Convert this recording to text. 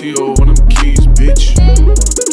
T.O. on them keys, bitch.